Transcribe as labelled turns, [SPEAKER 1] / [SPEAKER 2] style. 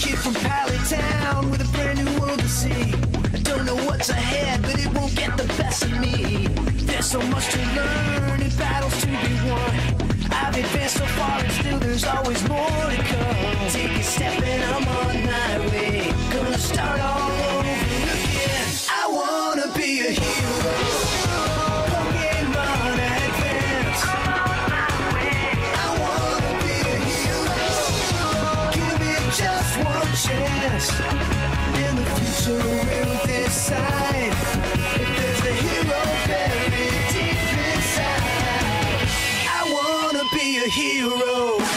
[SPEAKER 1] kid from Pallet Town with a brand new world to see. I don't know what's ahead, but it won't get the best of me. There's so much to learn and battles to be won. I've advanced so far and still there's always more to come. Take a step and I'm on my way. Gonna start all over again. I wanna be a hero. In the future we'll decide if there's a hero buried deep inside. I wanna be a hero.